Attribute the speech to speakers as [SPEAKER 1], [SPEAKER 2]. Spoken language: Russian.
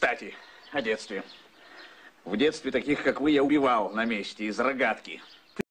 [SPEAKER 1] Кстати, о детстве. В детстве таких, как вы, я убивал на месте из рогатки.